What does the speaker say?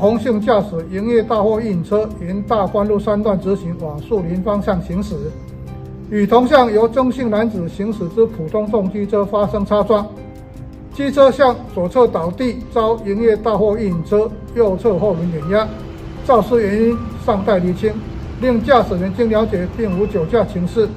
红姓驾驶营业大货运车沿大关路三段直行，往树林方向行驶，与同向由中姓男子行驶之普通重机车发生擦撞，机车向左侧倒地，遭营业大货运车右侧后轮碾压，肇事原因尚待厘清。令驾驶员经了解，并无酒驾情事。